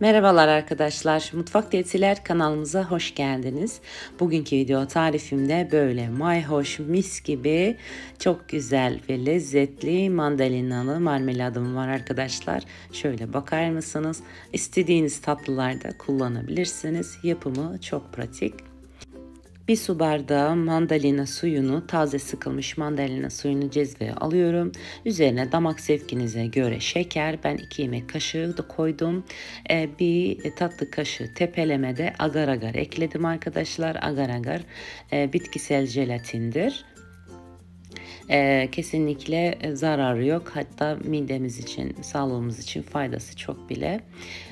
Merhabalar arkadaşlar, Mutfak Diyetiler kanalımıza hoş geldiniz. Bugünkü video tarifimde böyle mayhoş mis gibi çok güzel ve lezzetli mandalinalı marmeladım var arkadaşlar. Şöyle bakar mısınız? İstediğiniz tatlılarda kullanabilirsiniz. Yapımı çok pratik. Bir su bardağı mandalina suyunu, taze sıkılmış mandalina suyunu cezveye alıyorum. Üzerine damak zevkinize göre şeker, ben 2 yemek kaşığı da koydum. Ee, bir tatlı kaşığı tepelemede agar agar ekledim arkadaşlar. Agar agar e, bitkisel jelatindir. Ee, kesinlikle zararı yok. Hatta midemiz için, sağlığımız için faydası çok bile.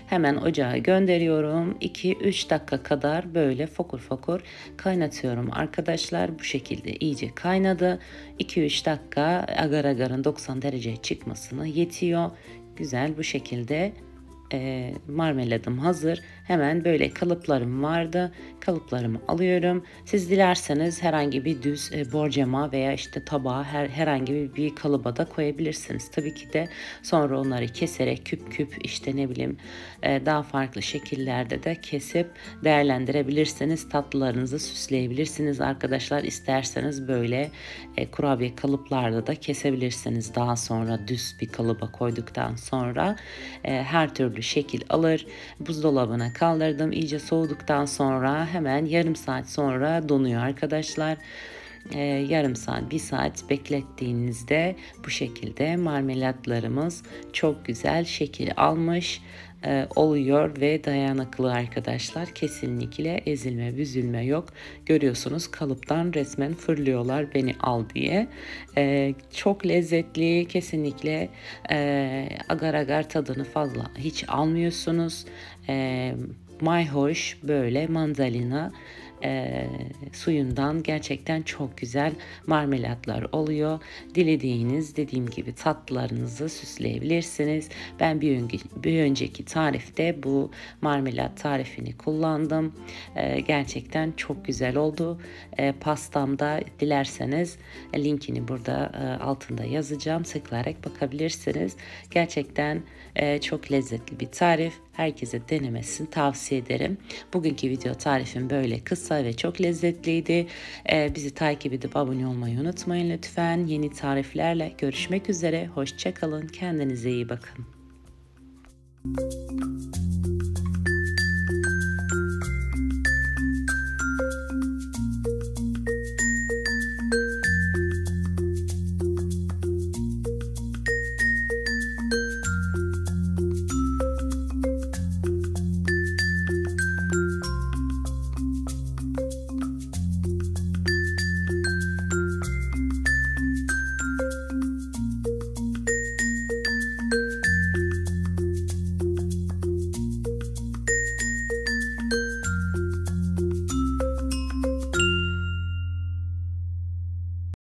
Hemen ocağa gönderiyorum. 2-3 dakika kadar böyle fokur fokur kaynatıyorum. Arkadaşlar bu şekilde iyice kaynadı. 2-3 dakika agar agarın 90 dereceye çıkmasını yetiyor. Güzel bu şekilde e, marmeladım hazır. Hemen böyle kalıplarım vardı. Kalıplarımı alıyorum. Siz dilerseniz herhangi bir düz e, borcama veya işte tabağa her, herhangi bir, bir kalıba da koyabilirsiniz. Tabii ki de sonra onları keserek küp küp işte ne bileyim e, daha farklı şekillerde de kesip değerlendirebilirsiniz. Tatlılarınızı süsleyebilirsiniz arkadaşlar. İsterseniz böyle e, kurabiye kalıplarda da kesebilirsiniz. Daha sonra düz bir kalıba koyduktan sonra e, her türlü şekil alır. Buzdolabına kaldırdım. İyice soğuduktan sonra hemen yarım saat sonra donuyor arkadaşlar. Ee, yarım saat, bir saat beklettiğinizde bu şekilde marmelatlarımız çok güzel şekil almış e, oluyor ve dayanıklı arkadaşlar. Kesinlikle ezilme, büzülme yok. Görüyorsunuz kalıptan resmen fırlıyorlar beni al diye. E, çok lezzetli, kesinlikle e, agar agar tadını fazla hiç almıyorsunuz. E, mayhoş böyle mandalina e, suyundan gerçekten çok güzel marmelatlar oluyor. Dilediğiniz dediğim gibi tatlılarınızı süsleyebilirsiniz. Ben bir, önce, bir önceki tarifte bu marmelat tarifini kullandım. E, gerçekten çok güzel oldu. E, pastamda dilerseniz linkini burada e, altında yazacağım. Tıklayarak bakabilirsiniz. Gerçekten e, çok lezzetli bir tarif. Herkese denemesini tavsiye ederim. Bugünkü video tarifim böyle kısa ve çok lezzetliydi. Ee, bizi takip edip abone olmayı unutmayın lütfen. Yeni tariflerle görüşmek üzere. Hoşçakalın. Kendinize iyi bakın.